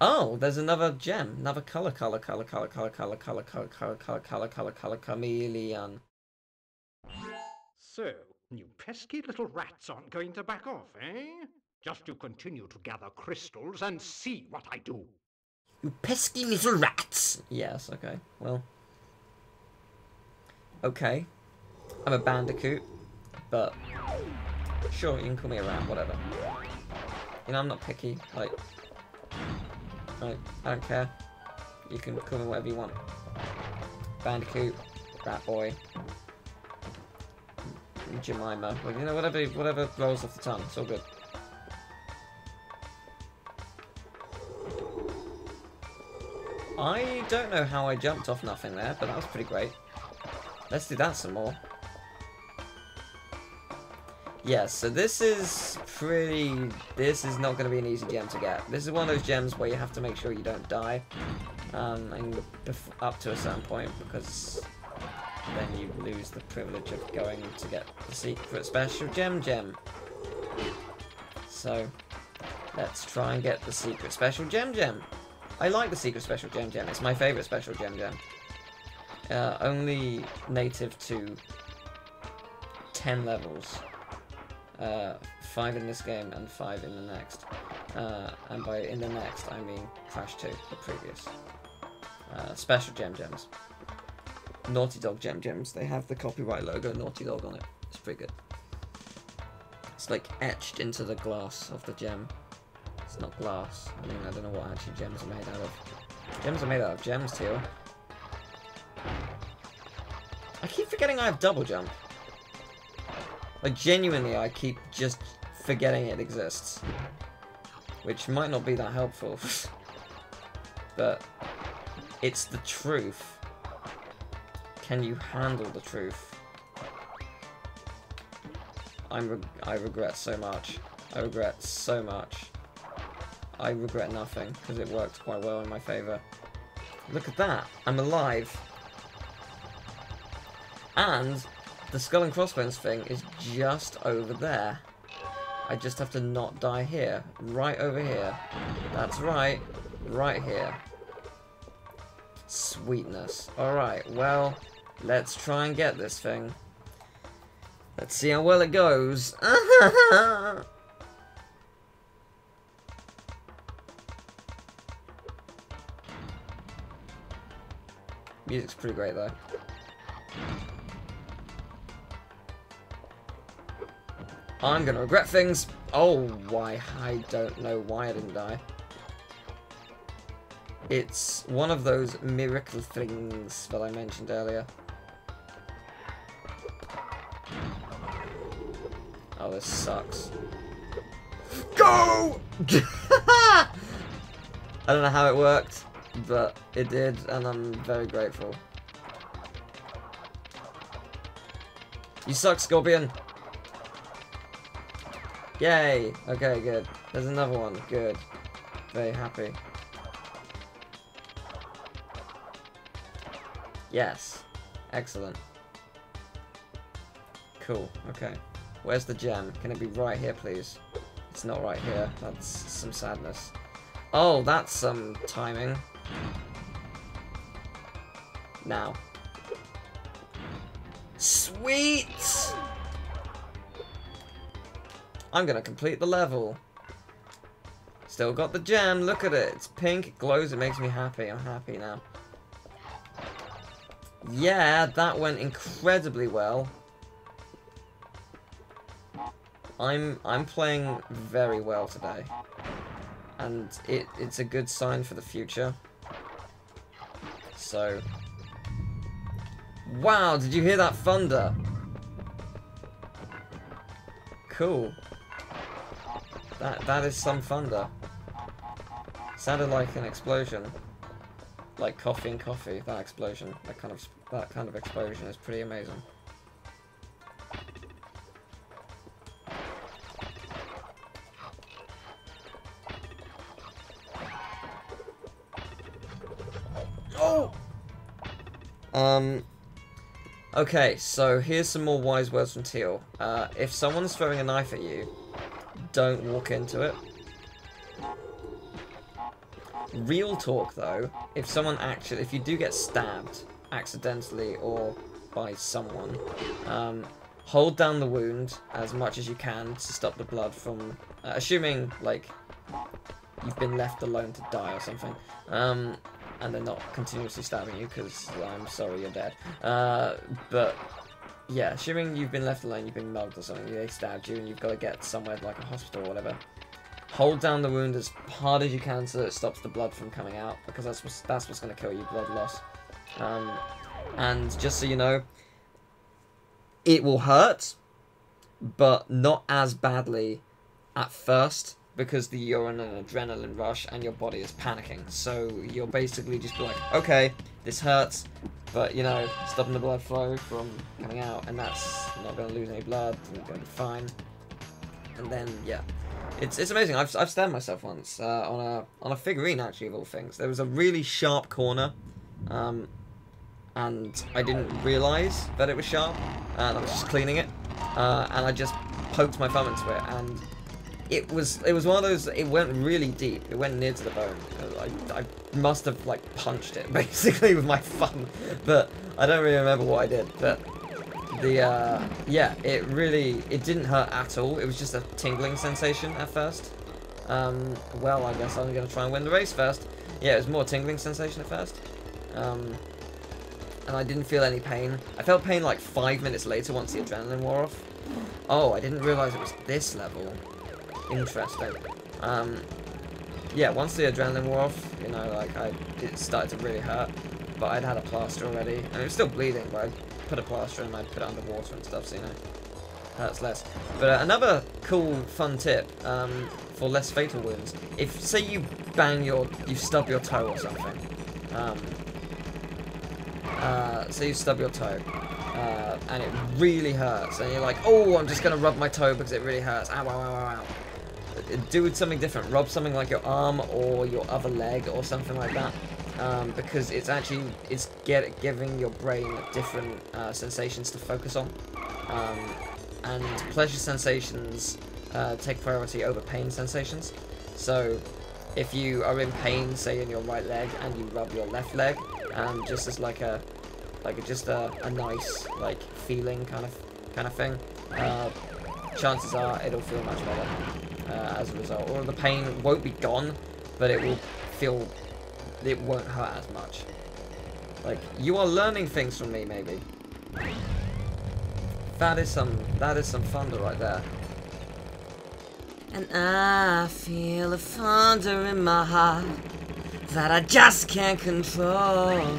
Oh, there's another gem. Another color, color, color, color, color, color, color, color, color, color, color, color, color, chameleon. So, you pesky little rats aren't going to back off, eh? Just you continue to gather crystals and see what I do. You pesky little rats! Yes, okay. Well. Okay. I'm a bandicoot, but sure, you can call me around, whatever. You know, I'm not picky, like, like, I don't care. You can call me whatever you want. Bandicoot, Rat Boy, Jemima, you know, whatever, whatever rolls off the tongue, it's all good. I don't know how I jumped off nothing there, but that was pretty great. Let's do that some more. Yeah, so this is pretty... This is not going to be an easy gem to get. This is one of those gems where you have to make sure you don't die. Um, and up to a certain point, because then you lose the privilege of going to get the secret special gem gem. So, let's try and get the secret special gem gem. I like the secret special gem gem. It's my favorite special gem gem. Uh, only native to 10 levels. Uh, 5 in this game and 5 in the next. Uh, and by in the next, I mean Crash 2, the previous. Uh, special gem gems. Naughty Dog gem gems. They have the copyright logo Naughty Dog on it. It's pretty good. It's like etched into the glass of the gem. It's not glass. I mean, I don't know what actually gems are made out of. Gems are made out of gems, too. I keep forgetting I have double jump. Like, genuinely, I keep just forgetting it exists. Which might not be that helpful. but, it's the truth. Can you handle the truth? I'm re I regret so much. I regret so much. I regret nothing, because it worked quite well in my favour. Look at that! I'm alive! And the skull and crossbones thing is just over there. I just have to not die here. Right over here. That's right. Right here. Sweetness. Alright, well, let's try and get this thing. Let's see how well it goes. Music's pretty great though. I'm gonna regret things. Oh, why? I don't know why I didn't die. It's one of those miracle things that I mentioned earlier. Oh, this sucks. Go! I don't know how it worked but it did, and I'm very grateful. You suck, Scorpion! Yay! Okay, good. There's another one. Good. Very happy. Yes. Excellent. Cool. Okay. Where's the gem? Can it be right here, please? It's not right here. That's some sadness. Oh, that's some timing. Now. Sweet! I'm gonna complete the level. Still got the gem, look at it. It's pink, it glows, it makes me happy. I'm happy now. Yeah, that went incredibly well. I'm I'm playing very well today. And it, it's a good sign for the future. So... Wow, did you hear that thunder? Cool. That That is some thunder. Sounded like an explosion. Like coffee and coffee, that explosion. That kind of that kind of explosion is pretty amazing. Um, okay, so here's some more wise words from Teal. Uh, if someone's throwing a knife at you, don't walk into it. Real talk though, if someone actually, if you do get stabbed accidentally or by someone, um, hold down the wound as much as you can to stop the blood from, uh, assuming like you've been left alone to die or something, um, and they're not continuously stabbing you because I'm sorry you're dead. Uh, but yeah, assuming you've been left alone, you've been mugged or something, they stabbed you and you've got to get somewhere like a hospital or whatever. Hold down the wound as hard as you can so it stops the blood from coming out because that's what's, that's what's going to kill you, blood loss. Um, and just so you know, it will hurt, but not as badly at first because the, you're in an adrenaline rush and your body is panicking. So you'll basically just be like, okay, this hurts, but you know, stopping the blood flow from coming out, and that's not going to lose any blood, you're going to be fine. And then, yeah. It's, it's amazing. I've, I've stabbed myself once uh, on a on a figurine actually of all things. There was a really sharp corner, um, and I didn't realise that it was sharp, and I was just cleaning it, uh, and I just poked my thumb into it, and it was it was one of those. It went really deep. It went near to the bone. I, I must have like punched it basically with my thumb, but I don't really remember what I did. But the uh, yeah, it really it didn't hurt at all. It was just a tingling sensation at first. Um, well, I guess I'm gonna try and win the race first. Yeah, it was more tingling sensation at first. Um, and I didn't feel any pain. I felt pain like five minutes later once the adrenaline wore off. Oh, I didn't realise it was this level interesting. Um, yeah, once the adrenaline wore off, you know, like, I, it started to really hurt, but I'd had a plaster already, and it was still bleeding, but I put a plaster and I put it under water and stuff, so, you know, hurts less. But uh, another cool, fun tip, um, for less fatal wounds, if, say you bang your, you stub your toe or something, um, uh, say you stub your toe, uh, and it really hurts, and you're like, oh, I'm just going to rub my toe because it really hurts, ow, ow, ow, ow, ow do something different. Rub something like your arm or your other leg or something like that. Um, because it's actually it's get giving your brain different uh, sensations to focus on, um, and pleasure sensations uh, take priority over pain sensations. So, if you are in pain, say in your right leg, and you rub your left leg, um, just as like a like just a, a nice like feeling kind of kind of thing, uh, chances are it'll feel much better uh, as a result. Or the pain won't be gone, but it will feel... It won't hurt as much. Like, you are learning things from me, maybe. That is some... That is some thunder right there. And I feel a thunder in my heart that I just can't control.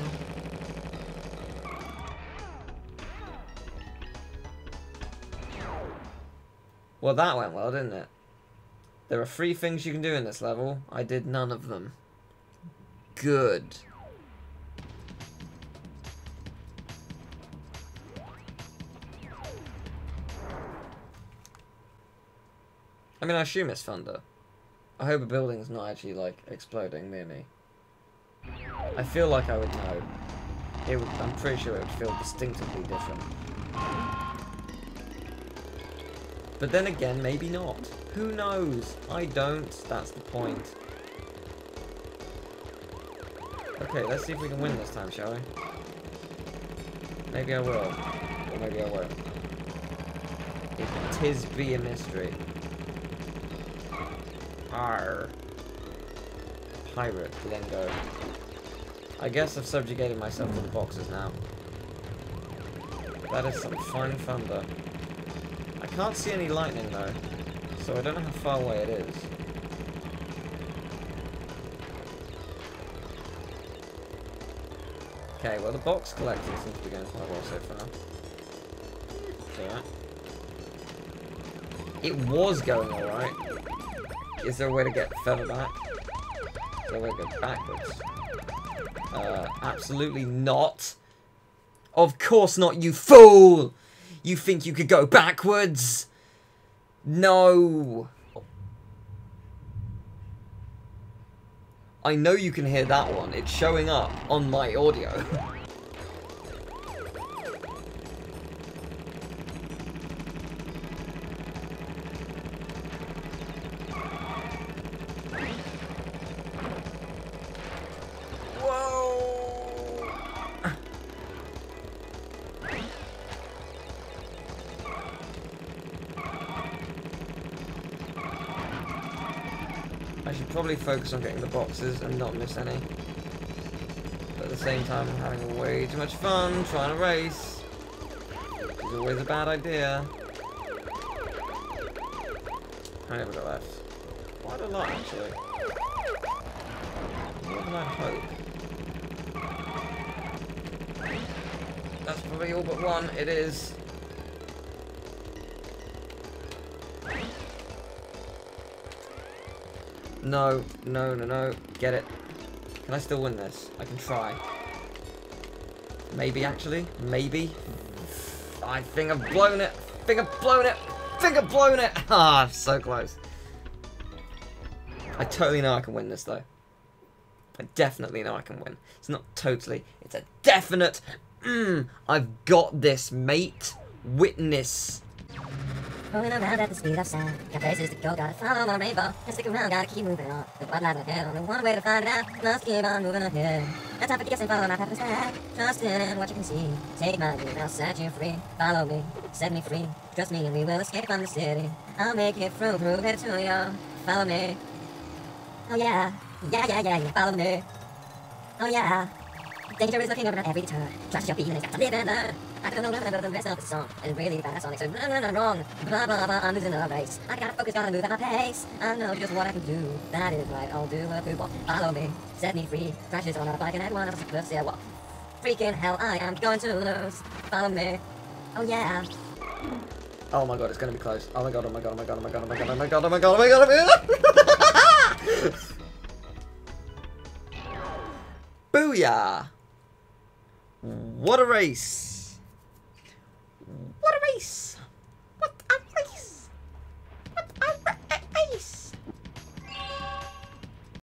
Well, that went well, didn't it? There are three things you can do in this level. I did none of them. Good. I mean, I assume it's thunder. I hope a building's not actually, like, exploding near me. I feel like I would know. Would, I'm pretty sure it would feel distinctively different. But then again, maybe not. Who knows? I don't. That's the point. Okay, let's see if we can win this time, shall we? Maybe I will. Or maybe I won't. If tis be a mystery. R. Pirate lingo. I guess I've subjugated myself to the boxes now. That is some fine thunder. Can't see any lightning though so I don't know how far away it is. Okay, well the box collecting seems to be going quite well so far. So It was going alright. Is there a way to get further back? Is there a way to go backwards? Uh, absolutely not. Of course not, you fool! You think you could go backwards? No! I know you can hear that one. It's showing up on my audio. probably focus on getting the boxes and not miss any. But at the same time, I'm having way too much fun trying to race. It's always a bad idea. How many have got left? Quite a lot, actually. More than I hope. That's probably all but one. It is. No, no, no, no. Get it. Can I still win this? I can try. Maybe, actually. Maybe. I think I've blown it. think I've blown it. think I've blown it. Ah, so close. I totally know I can win this, though. I definitely know I can win. It's not totally. It's a definite. Mm, I've got this, mate. Witness. Rolling around at the speed of sound. Got places to go, gotta follow my rainbow. And stick around, gotta keep moving on. The white light ahead, only one way to find it out. Must keep on moving ahead. No time for guessing, follow my path instead. Trust in what you can see. Take my lead, I'll set you free. Follow me, set me free. Trust me, and we will escape from the city. I'll make it through, prove it to you. Follow me. Oh yeah, yeah, yeah, yeah, you follow me. Oh yeah. Danger is looking over at every turn. Trust your feelings, got to live and learn. I don't know the rest of the song. It's really bad sonic, so blah, blah, blah, wrong. Blah, blah, blah, I'm losing the race. I gotta focus, gotta move at my pace. I know just what I can do. That is right, I'll do a good walk. Follow me, set me free. Crashes on a bike and at one of the first walk. Freaking hell, I am going to lose. Follow me. Oh yeah. Oh my god, it's gonna be close. Oh my god, oh my god, oh my god, oh my god, oh my god, oh my god, oh my god, oh my god, oh my god. Booyah! What a race! nice.